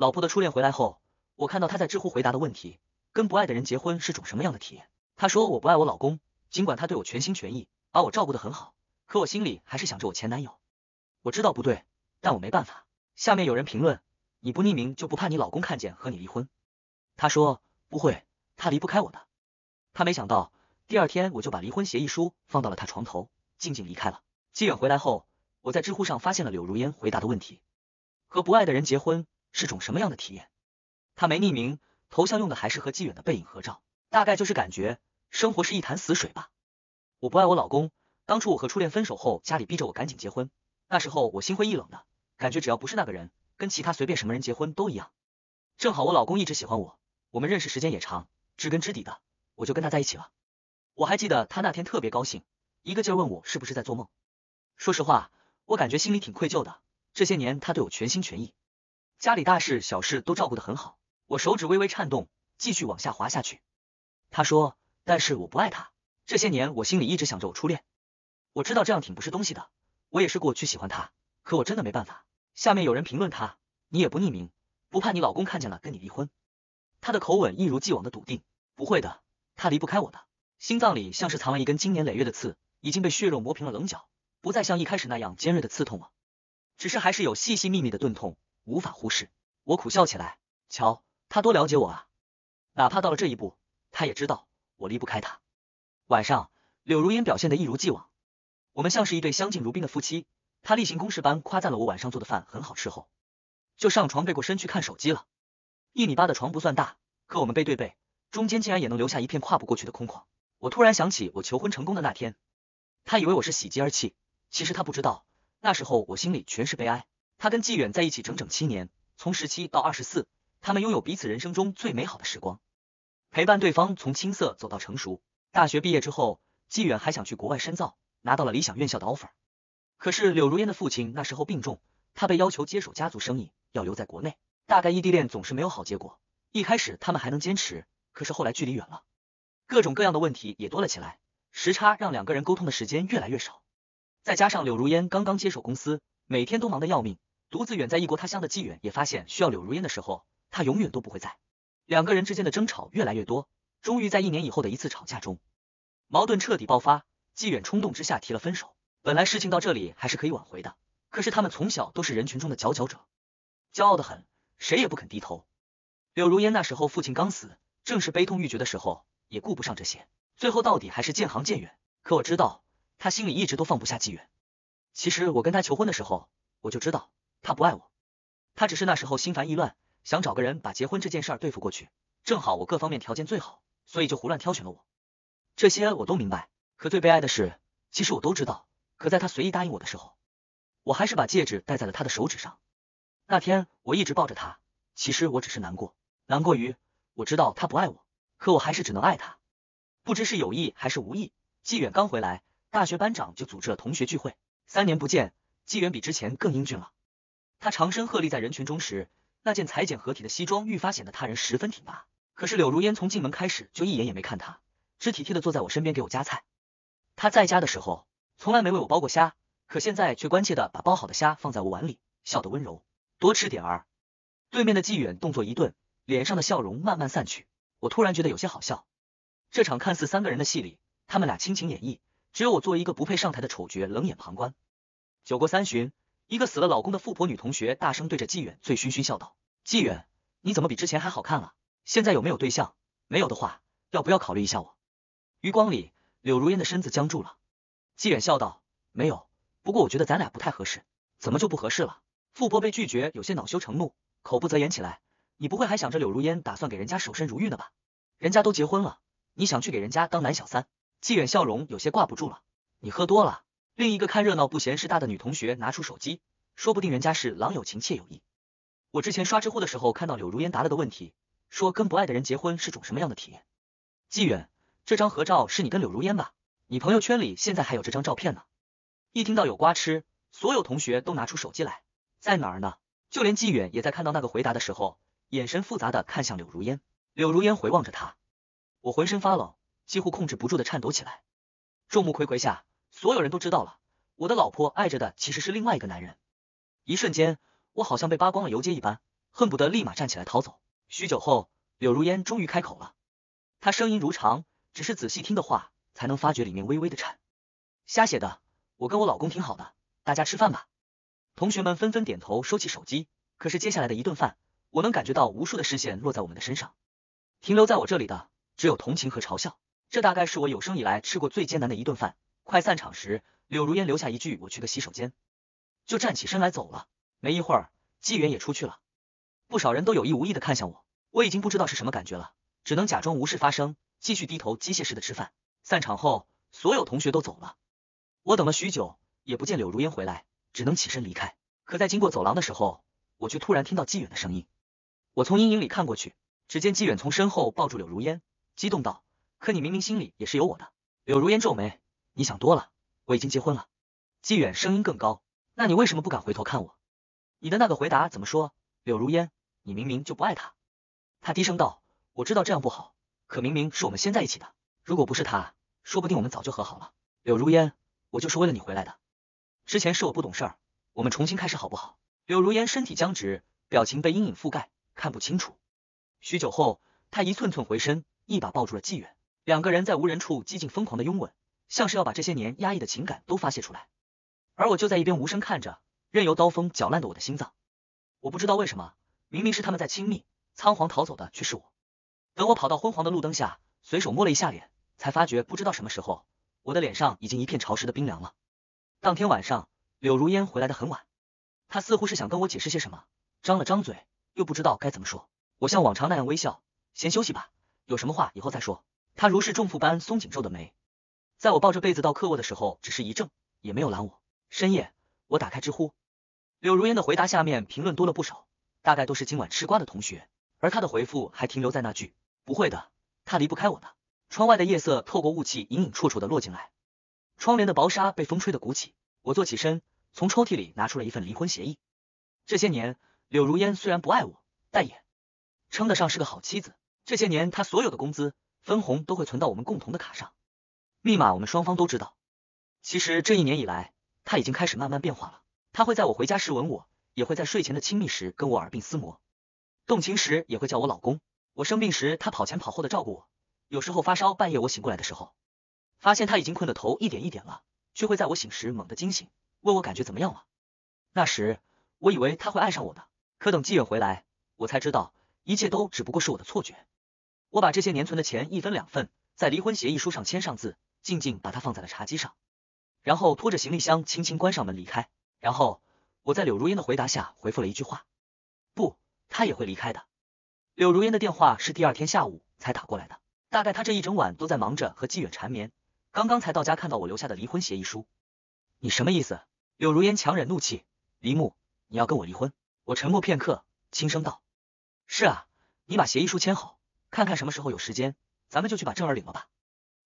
老婆的初恋回来后，我看到他在知乎回答的问题，跟不爱的人结婚是种什么样的体验？他说我不爱我老公，尽管他对我全心全意，把我照顾得很好，可我心里还是想着我前男友。我知道不对，但我没办法。下面有人评论，你不匿名就不怕你老公看见和你离婚？他说不会，他离不开我的。他没想到第二天我就把离婚协议书放到了他床头，静静离开了。纪远回来后，我在知乎上发现了柳如烟回答的问题：和不爱的人结婚是种什么样的体验？他没匿名，头像用的还是和纪远的背影合照，大概就是感觉生活是一潭死水吧。我不爱我老公，当初我和初恋分手后，家里逼着我赶紧结婚，那时候我心灰意冷的，感觉只要不是那个人，跟其他随便什么人结婚都一样。正好我老公一直喜欢我，我们认识时间也长，知根知底的，我就跟他在一起了。我还记得他那天特别高兴，一个劲问我是不是在做梦。说实话，我感觉心里挺愧疚的。这些年他对我全心全意，家里大事小事都照顾得很好。我手指微微颤动，继续往下滑下去。他说：“但是我不爱他。这些年我心里一直想着我初恋。我知道这样挺不是东西的，我也试过去喜欢他，可我真的没办法。”下面有人评论他：“你也不匿名，不怕你老公看见了跟你离婚？”他的口吻一如既往的笃定：“不会的，他离不开我的。”心脏里像是藏了一根经年累月的刺，已经被血肉磨平了棱角。不再像一开始那样尖锐的刺痛了，只是还是有细细密密的钝痛，无法忽视。我苦笑起来，瞧他多了解我啊！哪怕到了这一步，他也知道我离不开他。晚上，柳如烟表现的一如既往，我们像是一对相敬如宾的夫妻。他例行公事般夸赞了我晚上做的饭很好吃后，就上床背过身去看手机了。一米八的床不算大，可我们背对背，中间竟然也能留下一片跨不过去的空旷。我突然想起我求婚成功的那天，他以为我是喜极而泣。其实他不知道，那时候我心里全是悲哀。他跟纪远在一起整整七年，从十七到二十四，他们拥有彼此人生中最美好的时光，陪伴对方从青涩走到成熟。大学毕业之后，纪远还想去国外深造，拿到了理想院校的 offer。可是柳如烟的父亲那时候病重，他被要求接手家族生意，要留在国内。大概异地恋总是没有好结果，一开始他们还能坚持，可是后来距离远了，各种各样的问题也多了起来，时差让两个人沟通的时间越来越少。再加上柳如烟刚刚接手公司，每天都忙得要命，独自远在异国他乡的纪远也发现，需要柳如烟的时候，他永远都不会在。两个人之间的争吵越来越多，终于在一年以后的一次吵架中，矛盾彻底爆发，纪远冲动之下提了分手。本来事情到这里还是可以挽回的，可是他们从小都是人群中的佼佼者，骄傲的很，谁也不肯低头。柳如烟那时候父亲刚死，正是悲痛欲绝的时候，也顾不上这些，最后到底还是渐行渐远。可我知道。他心里一直都放不下纪远。其实我跟他求婚的时候，我就知道他不爱我。他只是那时候心烦意乱，想找个人把结婚这件事儿对付过去。正好我各方面条件最好，所以就胡乱挑选了我。这些我都明白。可最悲哀的是，其实我都知道。可在他随意答应我的时候，我还是把戒指戴在了他的手指上。那天我一直抱着他，其实我只是难过，难过于我知道他不爱我，可我还是只能爱他。不知是有意还是无意，纪远刚回来。大学班长就组织了同学聚会，三年不见，纪远比之前更英俊了。他长身鹤立在人群中时，那件裁剪合体的西装愈发显得他人十分挺拔。可是柳如烟从进门开始就一眼也没看他，只体贴的坐在我身边给我夹菜。他在家的时候从来没为我剥过虾，可现在却关切的把剥好的虾放在我碗里，笑得温柔。多吃点儿。对面的纪远动作一顿，脸上的笑容慢慢散去。我突然觉得有些好笑。这场看似三个人的戏里，他们俩倾情演绎。只有我作为一个不配上台的丑角，冷眼旁观。酒过三巡，一个死了老公的富婆女同学大声对着纪远醉醺醺笑道：“纪远，你怎么比之前还好看了？现在有没有对象？没有的话，要不要考虑一下我？”余光里，柳如烟的身子僵住了。纪远笑道：“没有，不过我觉得咱俩不太合适。怎么就不合适了？”富婆被拒绝，有些恼羞成怒，口不择言起来：“你不会还想着柳如烟打算给人家守身如玉呢吧？人家都结婚了，你想去给人家当男小三？”纪远笑容有些挂不住了，你喝多了。另一个看热闹不嫌事大的女同学拿出手机，说不定人家是郎有情妾有意。我之前刷知乎的时候看到柳如烟答了个问题，说跟不爱的人结婚是种什么样的体验？纪远，这张合照是你跟柳如烟吧？你朋友圈里现在还有这张照片呢。一听到有瓜吃，所有同学都拿出手机来，在哪儿呢？就连纪远也在看到那个回答的时候，眼神复杂的看向柳如烟。柳如烟回望着他，我浑身发冷。几乎控制不住的颤抖起来。众目睽睽下，所有人都知道了，我的老婆爱着的其实是另外一个男人。一瞬间，我好像被扒光了游街一般，恨不得立马站起来逃走。许久后，柳如烟终于开口了，她声音如常，只是仔细听的话才能发觉里面微微的颤。瞎写的，我跟我老公挺好的，大家吃饭吧。同学们纷纷点头，收起手机。可是接下来的一顿饭，我能感觉到无数的视线落在我们的身上，停留在我这里的只有同情和嘲笑。这大概是我有生以来吃过最艰难的一顿饭。快散场时，柳如烟留下一句“我去个洗手间”，就站起身来走了。没一会儿，纪远也出去了。不少人都有意无意的看向我，我已经不知道是什么感觉了，只能假装无事发生，继续低头机械式的吃饭。散场后，所有同学都走了，我等了许久，也不见柳如烟回来，只能起身离开。可在经过走廊的时候，我却突然听到纪远的声音。我从阴影里看过去，只见纪远从身后抱住柳如烟，激动道。可你明明心里也是有我的。柳如烟皱眉，你想多了，我已经结婚了。纪远声音更高，那你为什么不敢回头看我？你的那个回答怎么说？柳如烟，你明明就不爱他。他低声道，我知道这样不好，可明明是我们先在一起的，如果不是他，说不定我们早就和好了。柳如烟，我就是为了你回来的，之前是我不懂事儿，我们重新开始好不好？柳如烟身体僵直，表情被阴影覆盖，看不清楚。许久后，他一寸寸回身，一把抱住了纪远。两个人在无人处几近疯狂的拥吻，像是要把这些年压抑的情感都发泄出来。而我就在一边无声看着，任由刀锋搅烂的我的心脏。我不知道为什么，明明是他们在亲密，仓皇逃走的却是我。等我跑到昏黄的路灯下，随手摸了一下脸，才发觉不知道什么时候，我的脸上已经一片潮湿的冰凉了。当天晚上，柳如烟回来的很晚，她似乎是想跟我解释些什么，张了张嘴，又不知道该怎么说。我像往常那样微笑，先休息吧，有什么话以后再说。她如释重负般松紧皱的眉，在我抱着被子到客卧的时候，只是一怔，也没有拦我。深夜，我打开知乎，柳如烟的回答下面评论多了不少，大概都是今晚吃瓜的同学，而他的回复还停留在那句“不会的，他离不开我的”。窗外的夜色透过雾气隐隐绰绰的落进来，窗帘的薄纱被风吹得鼓起。我坐起身，从抽屉里拿出了一份离婚协议。这些年，柳如烟虽然不爱我，但也称得上是个好妻子。这些年，她所有的工资。分红都会存到我们共同的卡上，密码我们双方都知道。其实这一年以来，他已经开始慢慢变化了。他会在我回家时吻我，也会在睡前的亲密时跟我耳鬓厮磨，动情时也会叫我老公。我生病时，他跑前跑后的照顾我。有时候发烧，半夜我醒过来的时候，发现他已经困得头一点一点了，却会在我醒时猛地惊醒，问我感觉怎么样了。那时我以为他会爱上我的，可等季远回来，我才知道一切都只不过是我的错觉。我把这些年存的钱一分两份，在离婚协议书上签上字，静静把它放在了茶几上，然后拖着行李箱轻轻关上门离开。然后我在柳如烟的回答下回复了一句话：不，他也会离开的。柳如烟的电话是第二天下午才打过来的，大概他这一整晚都在忙着和季远缠绵，刚刚才到家看到我留下的离婚协议书。你什么意思？柳如烟强忍怒气：黎木，你要跟我离婚？我沉默片刻，轻声道：是啊，你把协议书签好。看看什么时候有时间，咱们就去把证儿领了吧。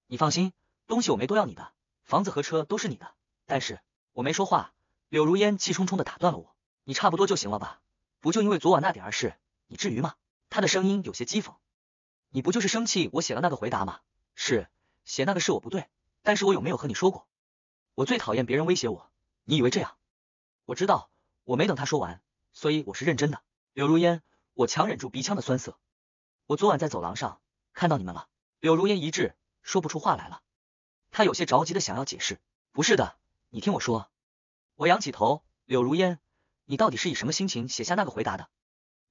你放心，东西我没多要你的，房子和车都是你的。但是我没说话，柳如烟气冲冲的打断了我。你差不多就行了吧？不就因为昨晚那点儿事，你至于吗？他的声音有些讥讽。你不就是生气我写了那个回答吗？是，写那个是我不对，但是我有没有和你说过？我最讨厌别人威胁我，你以为这样？我知道，我没等他说完，所以我是认真的。柳如烟，我强忍住鼻腔的酸涩。我昨晚在走廊上看到你们了。柳如烟一滞，说不出话来了。他有些着急的想要解释，不是的，你听我说。我仰起头，柳如烟，你到底是以什么心情写下那个回答的？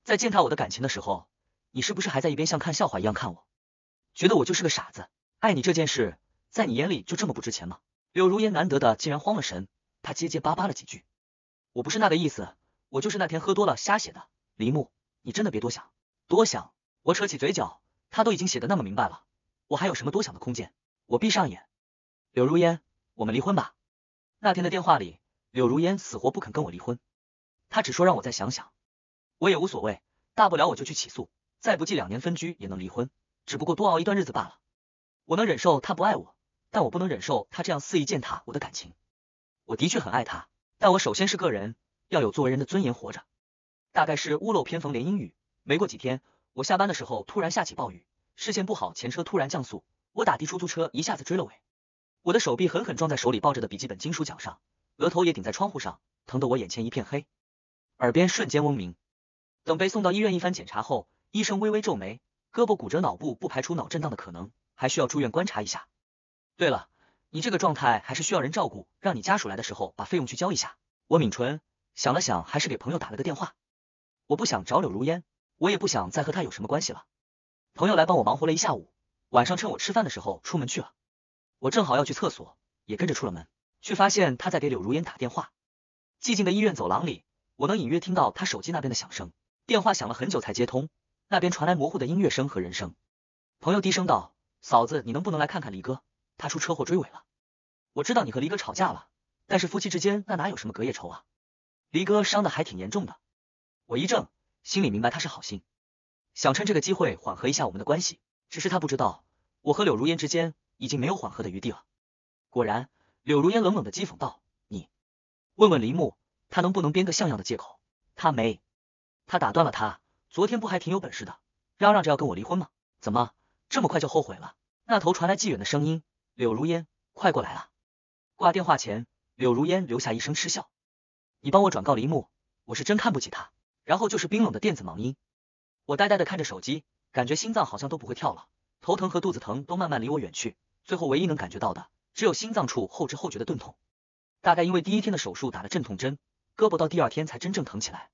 在践踏我的感情的时候，你是不是还在一边像看笑话一样看我？觉得我就是个傻子？爱你这件事，在你眼里就这么不值钱吗？柳如烟难得的竟然慌了神，她结结巴巴了几句。我不是那个意思，我就是那天喝多了瞎写的。黎木，你真的别多想，多想。我扯起嘴角，他都已经写的那么明白了，我还有什么多想的空间？我闭上眼，柳如烟，我们离婚吧。那天的电话里，柳如烟死活不肯跟我离婚，他只说让我再想想，我也无所谓，大不了我就去起诉，再不济两年分居也能离婚，只不过多熬一段日子罢了。我能忍受他不爱我，但我不能忍受他这样肆意践踏我的感情。我的确很爱他，但我首先是个人，要有作为人的尊严活着。大概是屋漏偏逢连阴雨，没过几天。我下班的时候突然下起暴雨，视线不好，前车突然降速，我打的出租车一下子追了尾，我的手臂狠狠撞在手里抱着的笔记本金属角上，额头也顶在窗户上，疼得我眼前一片黑，耳边瞬间嗡鸣。等被送到医院一番检查后，医生微微皱眉，胳膊骨折，脑部不排除脑震荡的可能，还需要住院观察一下。对了，你这个状态还是需要人照顾，让你家属来的时候把费用去交一下。我抿唇想了想，还是给朋友打了个电话。我不想找柳如烟，我也不想再和她有什么关系了。朋友来帮我忙活了一下午，晚上趁我吃饭的时候出门去了。我正好要去厕所，也跟着出了门，却发现他在给柳如烟打电话。寂静的医院走廊里，我能隐约听到他手机那边的响声。电话响了很久才接通，那边传来模糊的音乐声和人声。朋友低声道：“嫂子，你能不能来看看黎哥？他出车祸追尾了。我知道你和黎哥吵架了，但是夫妻之间那哪有什么隔夜仇啊？黎哥伤的还挺严重的。”我一怔，心里明白他是好心，想趁这个机会缓和一下我们的关系。只是他不知道，我和柳如烟之间已经没有缓和的余地了。果然，柳如烟冷冷的讥讽道：“你问问林木，他能不能编个像样的借口？他没。”他打断了他，昨天不还挺有本事的，嚷嚷着要跟我离婚吗？怎么这么快就后悔了？那头传来纪远的声音：“柳如烟，快过来啊！”挂电话前，柳如烟留下一声嗤笑：“你帮我转告林木，我是真看不起他。”然后就是冰冷的电子忙音。我呆呆的看着手机，感觉心脏好像都不会跳了，头疼和肚子疼都慢慢离我远去，最后唯一能感觉到的，只有心脏处后知后觉的钝痛。大概因为第一天的手术打了镇痛针，胳膊到第二天才真正疼起来。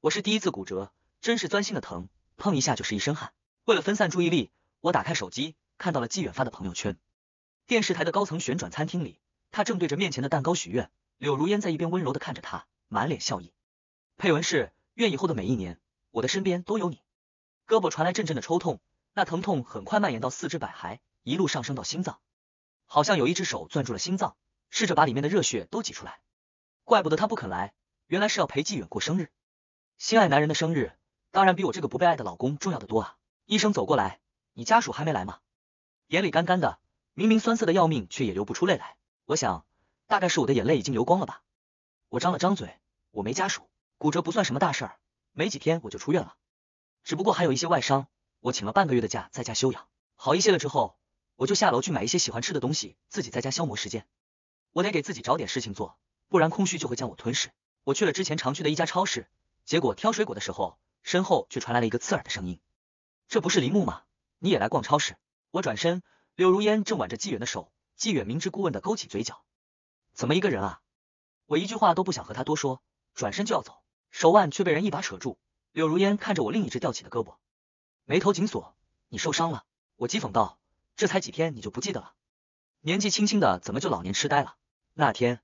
我是第一次骨折，真是钻心的疼，碰一下就是一身汗。为了分散注意力，我打开手机，看到了季远发的朋友圈。电视台的高层旋转餐厅里，他正对着面前的蛋糕许愿，柳如烟在一边温柔的看着他，满脸笑意。配文是：愿以后的每一年，我的身边都有你。胳膊传来阵阵的抽痛，那疼痛很快蔓延到四肢百骸，一路上升到心脏，好像有一只手攥住了心脏，试着把里面的热血都挤出来。怪不得他不肯来，原来是要陪纪远过生日。心爱男人的生日，当然比我这个不被爱的老公重要的多啊！医生走过来，你家属还没来吗？眼里干干的，明明酸涩的要命，却也流不出泪来。我想，大概是我的眼泪已经流光了吧。我张了张嘴，我没家属，骨折不算什么大事儿，没几天我就出院了。只不过还有一些外伤，我请了半个月的假，在家休养。好一些了之后，我就下楼去买一些喜欢吃的东西，自己在家消磨时间。我得给自己找点事情做，不然空虚就会将我吞噬。我去了之前常去的一家超市。结果挑水果的时候，身后却传来了一个刺耳的声音：“这不是林木吗？你也来逛超市？”我转身，柳如烟正挽着纪远的手，纪远明知故问的勾起嘴角：“怎么一个人啊？”我一句话都不想和他多说，转身就要走，手腕却被人一把扯住。柳如烟看着我另一只吊起的胳膊，眉头紧锁：“你受伤了？”我讥讽道：“这才几天你就不记得了？年纪轻轻的怎么就老年痴呆了？”那天，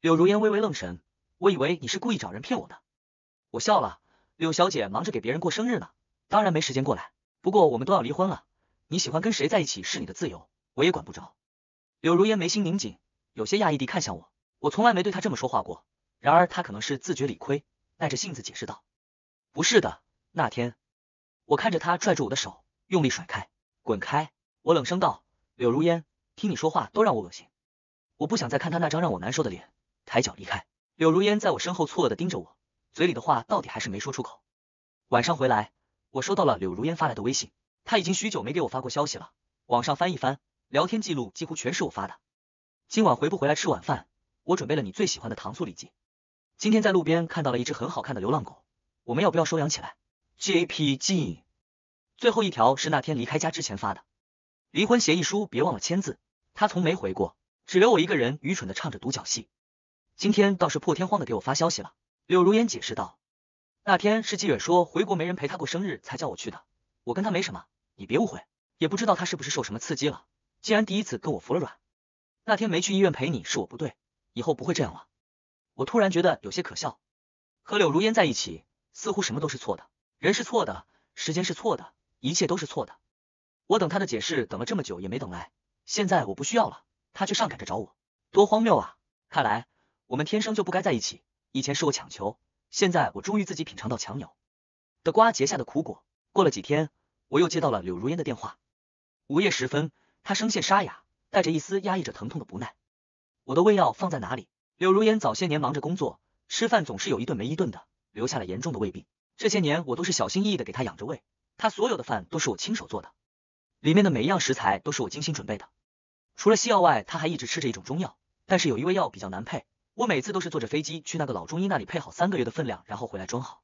柳如烟微微愣神，我以为你是故意找人骗我的。我笑了，柳小姐忙着给别人过生日呢，当然没时间过来。不过我们都要离婚了，你喜欢跟谁在一起是你的自由，我也管不着。柳如烟眉心拧紧，有些讶异地看向我，我从来没对她这么说话过。然而她可能是自觉理亏，耐着性子解释道：“不是的，那天我看着他拽住我的手，用力甩开，滚开！”我冷声道：“柳如烟，听你说话都让我恶心，我不想再看他那张让我难受的脸。”抬脚离开。柳如烟在我身后错愕的盯着我。嘴里的话到底还是没说出口。晚上回来，我收到了柳如烟发来的微信，她已经许久没给我发过消息了。网上翻一翻，聊天记录几乎全是我发的。今晚回不回来吃晚饭？我准备了你最喜欢的糖醋里脊。今天在路边看到了一只很好看的流浪狗，我们要不要收养起来？JPG。最后一条是那天离开家之前发的，离婚协议书别忘了签字。他从没回过，只留我一个人愚蠢的唱着独角戏。今天倒是破天荒的给我发消息了。柳如烟解释道：“那天是季远说回国没人陪他过生日，才叫我去的。我跟他没什么，你别误会。也不知道他是不是受什么刺激了，竟然第一次跟我服了软。那天没去医院陪你是我不对，以后不会这样了。”我突然觉得有些可笑。和柳如烟在一起，似乎什么都是错的，人是错的，时间是错的，一切都是错的。我等他的解释等了这么久也没等来，现在我不需要了，他却上赶着找我，多荒谬啊！看来我们天生就不该在一起。以前是我强求，现在我终于自己品尝到强扭的瓜结下的苦果。过了几天，我又接到了柳如烟的电话。午夜时分，她声线沙哑，带着一丝压抑着疼痛的不耐。我的胃药放在哪里？柳如烟早些年忙着工作，吃饭总是有一顿没一顿的，留下了严重的胃病。这些年我都是小心翼翼的给他养着胃，他所有的饭都是我亲手做的，里面的每一样食材都是我精心准备的。除了西药外，他还一直吃着一种中药，但是有一味药比较难配。我每次都是坐着飞机去那个老中医那里配好三个月的分量，然后回来装好。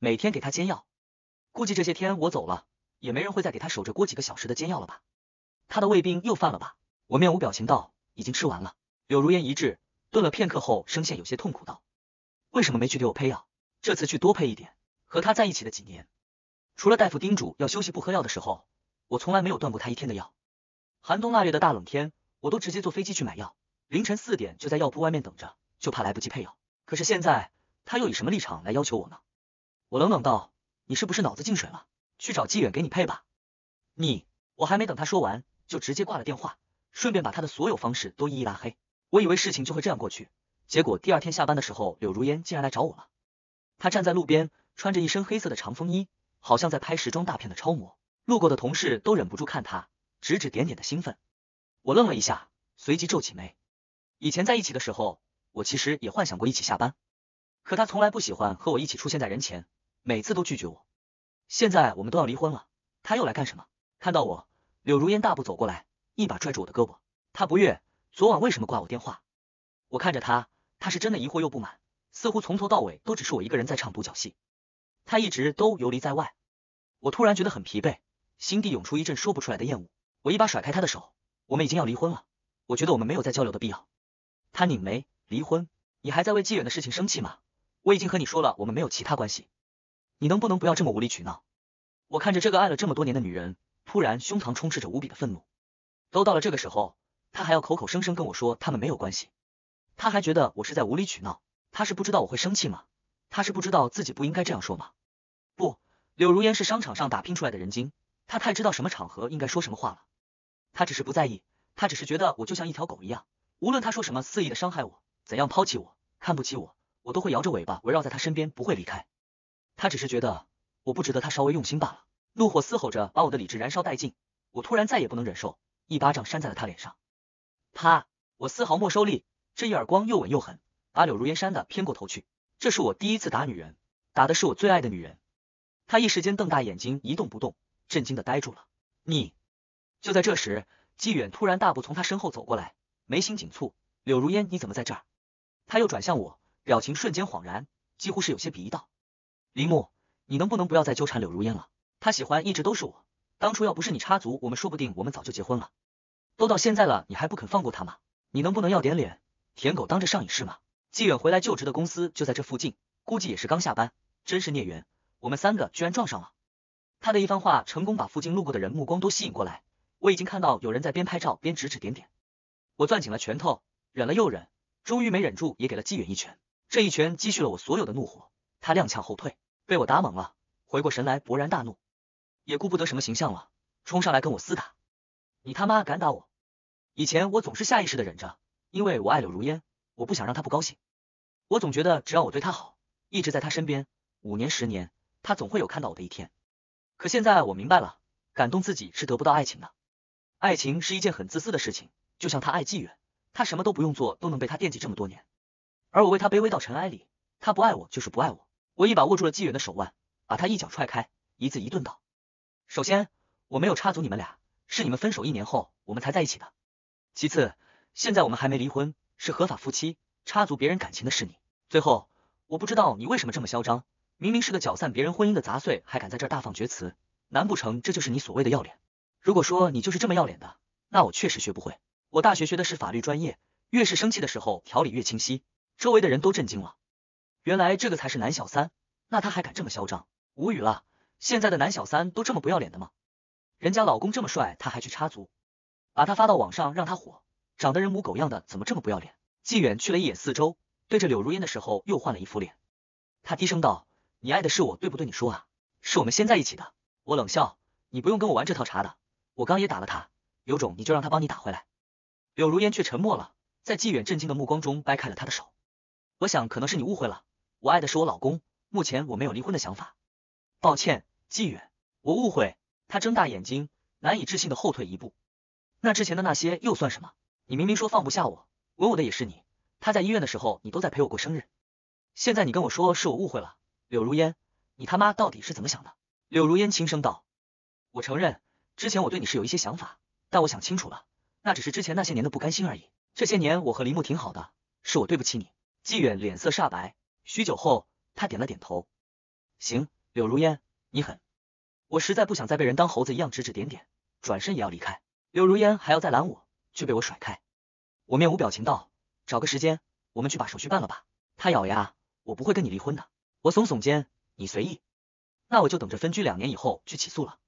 每天给他煎药。估计这些天我走了，也没人会再给他守着锅几个小时的煎药了吧？他的胃病又犯了吧？我面无表情道，已经吃完了。柳如烟一滞，顿了片刻后，声线有些痛苦道：为什么没去给我配药？这次去多配一点。和他在一起的几年，除了大夫叮嘱要休息不喝药的时候，我从来没有断过他一天的药。寒冬腊月的大冷天，我都直接坐飞机去买药，凌晨四点就在药铺外面等着，就怕来不及配药。可是现在他又以什么立场来要求我呢？我冷冷道：“你是不是脑子进水了？去找纪远给你配吧。”你，我还没等他说完，就直接挂了电话，顺便把他的所有方式都一一拉黑。我以为事情就会这样过去，结果第二天下班的时候，柳如烟竟然来找我了。她站在路边，穿着一身黑色的长风衣，好像在拍时装大片的超模。路过的同事都忍不住看她。指指点点的兴奋，我愣了一下，随即皱起眉。以前在一起的时候，我其实也幻想过一起下班，可他从来不喜欢和我一起出现在人前，每次都拒绝我。现在我们都要离婚了，他又来干什么？看到我，柳如烟大步走过来，一把拽住我的胳膊。他不悦，昨晚为什么挂我电话？我看着他，他是真的疑惑又不满，似乎从头到尾都只是我一个人在唱独角戏，他一直都游离在外。我突然觉得很疲惫，心底涌出一阵说不出来的厌恶。我一把甩开他的手，我们已经要离婚了，我觉得我们没有再交流的必要。他拧眉，离婚？你还在为纪远的事情生气吗？我已经和你说了，我们没有其他关系，你能不能不要这么无理取闹？我看着这个爱了这么多年的女人，突然胸膛充斥着无比的愤怒。都到了这个时候，他还要口口声声跟我说他们没有关系，他还觉得我是在无理取闹，他是不知道我会生气吗？他是不知道自己不应该这样说吗？柳如烟是商场上打拼出来的人精，她太知道什么场合应该说什么话了。她只是不在意，她只是觉得我就像一条狗一样，无论他说什么肆意的伤害我，怎样抛弃我，看不起我，我都会摇着尾巴围绕在他身边，不会离开。他只是觉得我不值得他稍微用心罢了。怒火嘶吼着把我的理智燃烧殆尽，我突然再也不能忍受，一巴掌扇在了他脸上。啪！我丝毫没收力，这一耳光又稳又狠，把柳如烟扇的偏过头去。这是我第一次打女人，打的是我最爱的女人。他一时间瞪大眼睛，一动不动，震惊的呆住了。你。就在这时，纪远突然大步从他身后走过来，眉心紧蹙：“柳如烟，你怎么在这儿？”他又转向我，表情瞬间恍然，几乎是有些鄙夷道：“林木，你能不能不要再纠缠柳如烟了？他喜欢一直都是我，当初要不是你插足，我们说不定我们早就结婚了。都到现在了，你还不肯放过他吗？你能不能要点脸？舔狗当着上瘾是吗？”纪远回来就职的公司就在这附近，估计也是刚下班，真是孽缘，我们三个居然撞上了。他的一番话成功把附近路过的人目光都吸引过来。我已经看到有人在边拍照边指指点点，我攥紧了拳头，忍了又忍，终于没忍住，也给了纪远一拳。这一拳积蓄了我所有的怒火，他踉跄后退，被我打懵了，回过神来，勃然大怒，也顾不得什么形象了，冲上来跟我厮打。你他妈敢打我！以前我总是下意识的忍着，因为我爱柳如烟，我不想让她不高兴。我总觉得只要我对她好，一直在她身边，五年十年，他总会有看到我的一天。可现在我明白了，感动自己是得不到爱情的。爱情是一件很自私的事情，就像他爱纪远，他什么都不用做都能被他惦记这么多年，而我为他卑微到尘埃里，他不爱我就是不爱我。我一把握住了纪远的手腕，把他一脚踹开，一字一顿道：首先，我没有插足你们俩，是你们分手一年后我们才在一起的。其次，现在我们还没离婚，是合法夫妻，插足别人感情的是你。最后，我不知道你为什么这么嚣张，明明是个搅散别人婚姻的杂碎，还敢在这儿大放厥词，难不成这就是你所谓的要脸？如果说你就是这么要脸的，那我确实学不会。我大学学的是法律专业，越是生气的时候条理越清晰。周围的人都震惊了，原来这个才是男小三，那他还敢这么嚣张，无语了。现在的男小三都这么不要脸的吗？人家老公这么帅，他还去插足，把他发到网上让他火，长得人模狗样的，怎么这么不要脸？纪远去了一眼四周，对着柳如烟的时候又换了一副脸。他低声道：“你爱的是我，对不对？你说啊，是我们先在一起的。”我冷笑：“你不用跟我玩这套茶的。”我刚也打了他，有种你就让他帮你打回来。柳如烟却沉默了，在纪远震惊的目光中掰开了他的手。我想可能是你误会了，我爱的是我老公，目前我没有离婚的想法。抱歉，纪远，我误会。他睁大眼睛，难以置信的后退一步。那之前的那些又算什么？你明明说放不下我，吻我的也是你。他在医院的时候，你都在陪我过生日。现在你跟我说是我误会了，柳如烟，你他妈到底是怎么想的？柳如烟轻声道：“我承认。”之前我对你是有一些想法，但我想清楚了，那只是之前那些年的不甘心而已。这些年我和林木挺好的，是我对不起你。纪远脸色煞白，许久后他点了点头。行，柳如烟，你狠！我实在不想再被人当猴子一样指指点点，转身也要离开。柳如烟还要再拦我，却被我甩开。我面无表情道：“找个时间，我们去把手续办了吧。”他咬牙：“我不会跟你离婚的。”我耸耸肩：“你随意。那我就等着分居两年以后去起诉了。”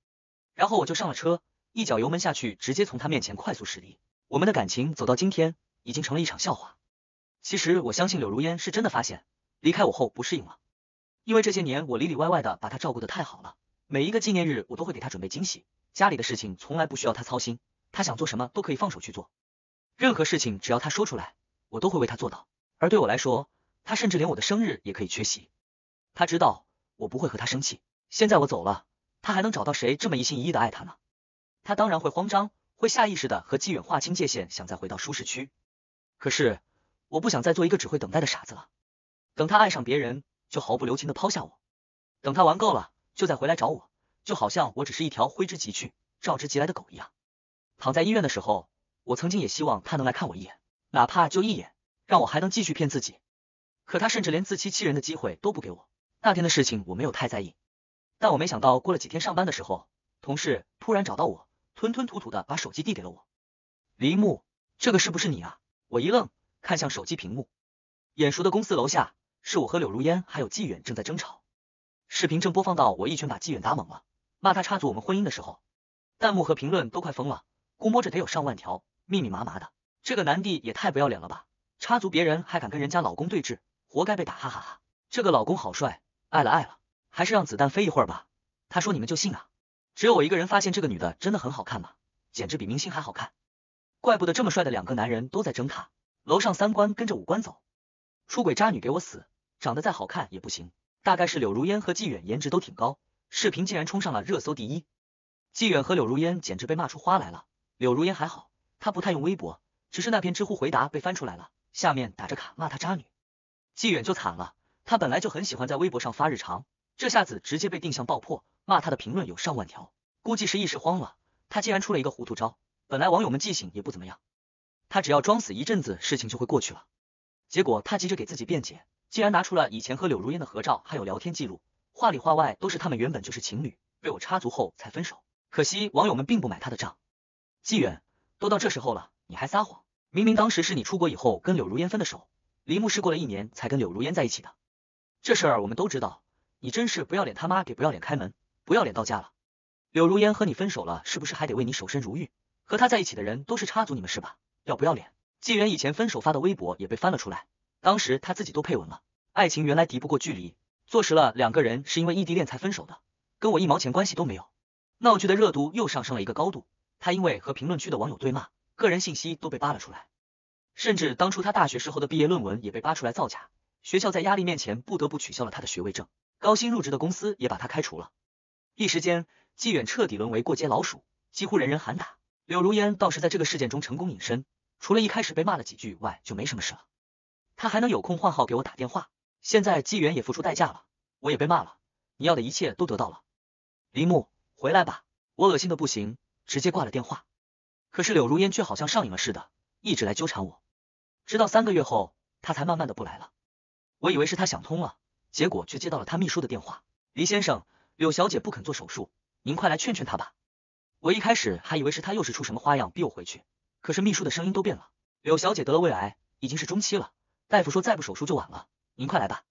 然后我就上了车，一脚油门下去，直接从他面前快速驶离。我们的感情走到今天，已经成了一场笑话。其实我相信柳如烟是真的发现离开我后不适应了，因为这些年我里里外外的把她照顾的太好了，每一个纪念日我都会给她准备惊喜，家里的事情从来不需要她操心，她想做什么都可以放手去做，任何事情只要她说出来，我都会为她做到。而对我来说，她甚至连我的生日也可以缺席。他知道我不会和他生气，现在我走了，他还能找到谁这么一心一意的爱他呢？他当然会慌张，会下意识的和纪远划清界限，想再回到舒适区。可是。我不想再做一个只会等待的傻子了。等他爱上别人，就毫不留情的抛下我；等他玩够了，就再回来找我，就好像我只是一条挥之即去、召之即来的狗一样。躺在医院的时候，我曾经也希望他能来看我一眼，哪怕就一眼，让我还能继续骗自己。可他甚至连自欺欺人的机会都不给我。那天的事情我没有太在意，但我没想到过了几天上班的时候，同事突然找到我，吞吞吐吐的把手机递给了我。李木，这个是不是你啊？我一愣。看向手机屏幕，眼熟的公司楼下是我和柳如烟还有纪远正在争吵。视频正播放到我一拳把纪远打懵了，骂他插足我们婚姻的时候，弹幕和评论都快疯了，估摸着得有上万条，密密麻麻的。这个男的也太不要脸了吧，插足别人还敢跟人家老公对峙，活该被打！哈哈哈。这个老公好帅，爱了爱了，还是让子弹飞一会儿吧。他说你们就信啊？只有我一个人发现这个女的真的很好看吗？简直比明星还好看，怪不得这么帅的两个男人都在争她。楼上三观跟着五官走，出轨渣女给我死，长得再好看也不行。大概是柳如烟和纪远颜值都挺高，视频竟然冲上了热搜第一。纪远和柳如烟简直被骂出花来了。柳如烟还好，她不太用微博，只是那篇知乎回答被翻出来了，下面打着卡骂她渣女。纪远就惨了，他本来就很喜欢在微博上发日常，这下子直接被定向爆破，骂他的评论有上万条，估计是一时慌了，他竟然出了一个糊涂招。本来网友们记性也不怎么样。他只要装死一阵子，事情就会过去了。结果他急着给自己辩解，竟然拿出了以前和柳如烟的合照，还有聊天记录，话里话外都是他们原本就是情侣，被我插足后才分手。可惜网友们并不买他的账。纪远，都到这时候了，你还撒谎？明明当时是你出国以后跟柳如烟分的手，黎牧是过了一年才跟柳如烟在一起的。这事儿我们都知道，你真是不要脸他妈给不要脸开门，不要脸到家了。柳如烟和你分手了，是不是还得为你守身如玉？和他在一起的人都是插足你们是吧？要不要脸？纪元以前分手发的微博也被翻了出来，当时他自己都配文了。爱情原来敌不过距离，坐实了两个人是因为异地恋才分手的，跟我一毛钱关系都没有。闹剧的热度又上升了一个高度，他因为和评论区的网友对骂，个人信息都被扒了出来，甚至当初他大学时候的毕业论文也被扒出来造假，学校在压力面前不得不取消了他的学位证，高薪入职的公司也把他开除了。一时间，纪远彻底沦为过街老鼠，几乎人人喊打。柳如烟倒是在这个事件中成功隐身。除了一开始被骂了几句外，就没什么事了。他还能有空换号给我打电话。现在纪元也付出代价了，我也被骂了。你要的一切都得到了。林木，回来吧。我恶心的不行，直接挂了电话。可是柳如烟却好像上瘾了似的，一直来纠缠我。直到三个月后，他才慢慢的不来了。我以为是他想通了，结果却接到了他秘书的电话。黎先生，柳小姐不肯做手术，您快来劝劝她吧。我一开始还以为是他又是出什么花样逼我回去。可是秘书的声音都变了，柳小姐得了胃癌，已经是中期了，大夫说再不手术就晚了，您快来吧。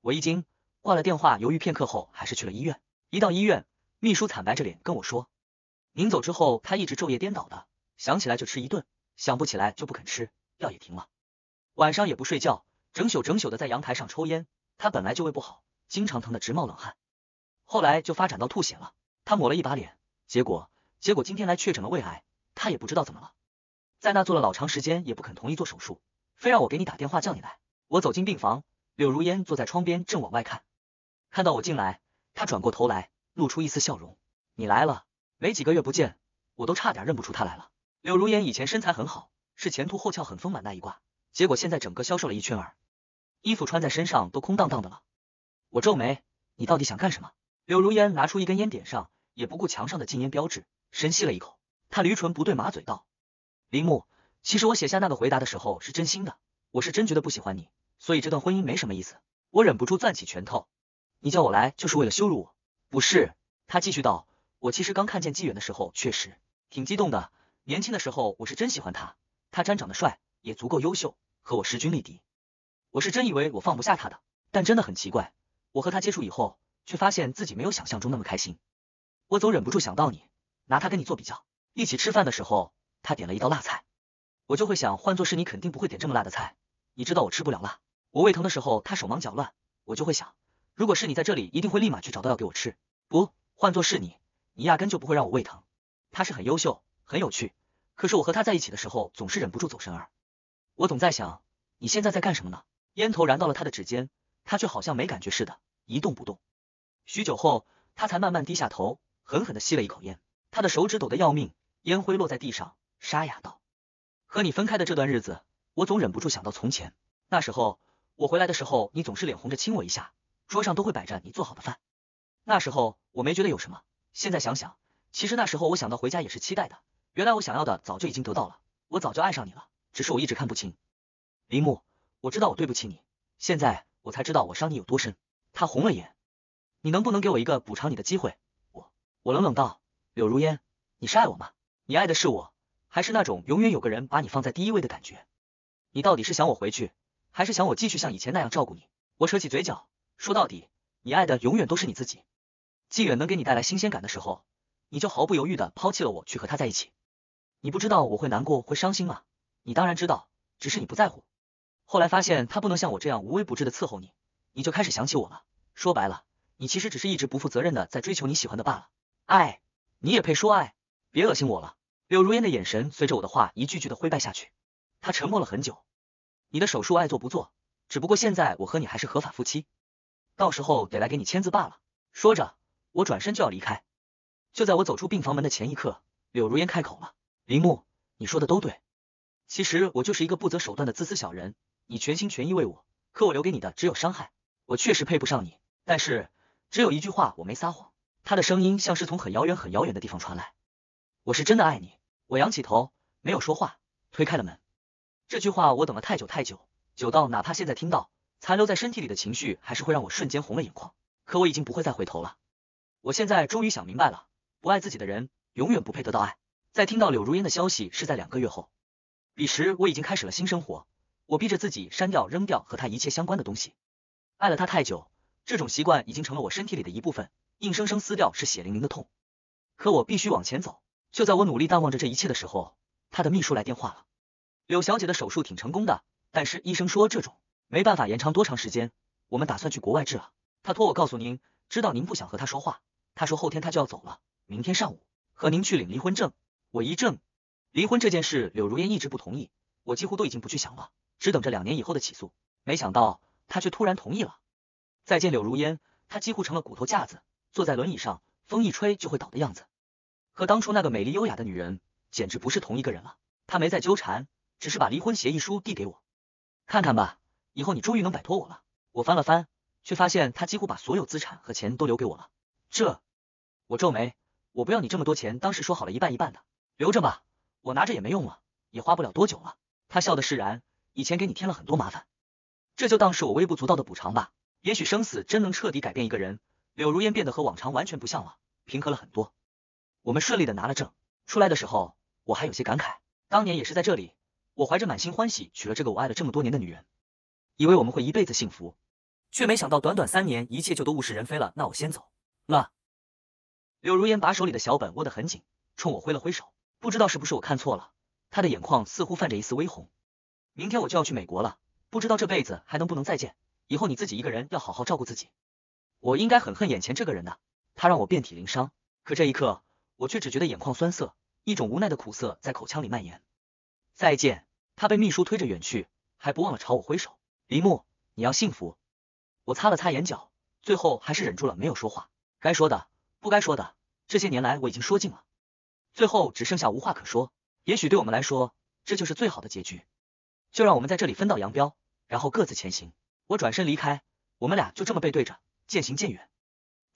我一惊，挂了电话，犹豫片刻后还是去了医院。一到医院，秘书惨白着脸跟我说，您走之后他一直昼夜颠倒的，想起来就吃一顿，想不起来就不肯吃，药也停了，晚上也不睡觉，整宿整宿的在阳台上抽烟。他本来就胃不好，经常疼得直冒冷汗，后来就发展到吐血了。他抹了一把脸，结果结果今天来确诊了胃癌，他也不知道怎么了。在那坐了老长时间，也不肯同意做手术，非让我给你打电话叫你来。我走进病房，柳如烟坐在窗边正往外看，看到我进来，她转过头来，露出一丝笑容。你来了，没几个月不见，我都差点认不出她来了。柳如烟以前身材很好，是前凸后翘很丰满那一挂，结果现在整个消瘦了一圈儿，衣服穿在身上都空荡荡的了。我皱眉，你到底想干什么？柳如烟拿出一根烟点上，也不顾墙上的禁烟标志，深吸了一口，他驴唇不对马嘴道。林木，其实我写下那个回答的时候是真心的，我是真觉得不喜欢你，所以这段婚姻没什么意思。我忍不住攥起拳头，你叫我来就是为了羞辱我？不是。他继续道，我其实刚看见纪远的时候，确实挺激动的。年轻的时候我是真喜欢他，他沾长得帅，也足够优秀，和我势均力敌。我是真以为我放不下他的，但真的很奇怪，我和他接触以后，却发现自己没有想象中那么开心。我总忍不住想到你，拿他跟你做比较。一起吃饭的时候，他点了一道辣菜，我就会想，换做是你，肯定不会点这么辣的菜。你知道我吃不了辣，我胃疼的时候，他手忙脚乱，我就会想，如果是你在这里，一定会立马去找到药给我吃。不，换做是你，你压根就不会让我胃疼。他是很优秀，很有趣，可是我和他在一起的时候，总是忍不住走神儿。我总在想，你现在在干什么呢？烟头燃到了他的指尖，他却好像没感觉似的，一动不动。许久后，他才慢慢低下头，狠狠的吸了一口烟，他的手指抖得要命，烟灰落在地上，沙哑道：“和你分开的这段日子，我总忍不住想到从前。那时候，我回来的时候，你总是脸红着亲我一下，桌上都会摆着你做好的饭。那时候我没觉得有什么，现在想想，其实那时候我想到回家也是期待的。原来我想要的早就已经得到了，我早就爱上你了，只是我一直看不清。林木。”我知道我对不起你，现在我才知道我伤你有多深。他红了眼，你能不能给我一个补偿你的机会？我我冷冷道，柳如烟，你是爱我吗？你爱的是我，还是那种永远有个人把你放在第一位的感觉？你到底是想我回去，还是想我继续像以前那样照顾你？我扯起嘴角，说到底，你爱的永远都是你自己。纪远能给你带来新鲜感的时候，你就毫不犹豫的抛弃了我去和他在一起。你不知道我会难过会伤心吗？你当然知道，只是你不在乎。后来发现他不能像我这样无微不至的伺候你，你就开始想起我了。说白了，你其实只是一直不负责任的在追求你喜欢的罢了。爱，你也配说爱？别恶心我了。柳如烟的眼神随着我的话一句句的挥败下去。他沉默了很久。你的手术爱做不做？只不过现在我和你还是合法夫妻，到时候得来给你签字罢了。说着，我转身就要离开。就在我走出病房门的前一刻，柳如烟开口了：“林木，你说的都对。其实我就是一个不择手段的自私小人。”你全心全意为我，可我留给你的只有伤害。我确实配不上你，但是只有一句话我没撒谎。他的声音像是从很遥远很遥远的地方传来。我是真的爱你。我仰起头，没有说话，推开了门。这句话我等了太久太久，久到哪怕现在听到，残留在身体里的情绪还是会让我瞬间红了眼眶。可我已经不会再回头了。我现在终于想明白了，不爱自己的人永远不配得到爱。在听到柳如烟的消息是在两个月后，彼时我已经开始了新生活。我逼着自己删掉、扔掉和他一切相关的东西。爱了他太久，这种习惯已经成了我身体里的一部分，硬生生撕掉是血淋淋的痛。可我必须往前走。就在我努力淡忘着这一切的时候，他的秘书来电话了。柳小姐的手术挺成功的，但是医生说这种没办法延长多长时间，我们打算去国外治了。他托我告诉您，知道您不想和他说话。他说后天他就要走了，明天上午和您去领离婚证。我一怔，离婚这件事，柳如烟一直不同意，我几乎都已经不去想了。只等着两年以后的起诉，没想到他却突然同意了。再见柳如烟，她几乎成了骨头架子，坐在轮椅上，风一吹就会倒的样子，和当初那个美丽优雅的女人简直不是同一个人了。他没再纠缠，只是把离婚协议书递给我，看看吧，以后你终于能摆脱我了。我翻了翻，却发现他几乎把所有资产和钱都留给我了。这，我皱眉，我不要你这么多钱，当时说好了一半一半的，留着吧，我拿着也没用了，也花不了多久了。他笑得释然。以前给你添了很多麻烦，这就当是我微不足道的补偿吧。也许生死真能彻底改变一个人。柳如烟变得和往常完全不像了，平和了很多。我们顺利的拿了证，出来的时候我还有些感慨，当年也是在这里，我怀着满心欢喜娶了这个我爱了这么多年的女人，以为我们会一辈子幸福，却没想到短短三年，一切就都物是人非了。那我先走了。柳如烟把手里的小本握得很紧，冲我挥了挥手。不知道是不是我看错了，她的眼眶似乎泛着一丝微红。明天我就要去美国了，不知道这辈子还能不能再见。以后你自己一个人要好好照顾自己。我应该很恨眼前这个人的，他让我遍体鳞伤。可这一刻，我却只觉得眼眶酸涩，一种无奈的苦涩在口腔里蔓延。再见。他被秘书推着远去，还不忘了朝我挥手。林木，你要幸福。我擦了擦眼角，最后还是忍住了没有说话。该说的，不该说的，这些年来我已经说尽了，最后只剩下无话可说。也许对我们来说，这就是最好的结局。就让我们在这里分道扬镳，然后各自前行。我转身离开，我们俩就这么背对着渐行渐远，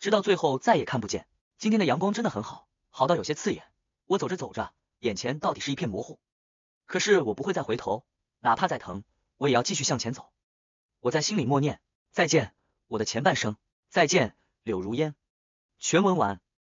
直到最后再也看不见。今天的阳光真的很好，好到有些刺眼。我走着走着，眼前到底是一片模糊。可是我不会再回头，哪怕再疼，我也要继续向前走。我在心里默念：再见，我的前半生。再见，柳如烟。全文完。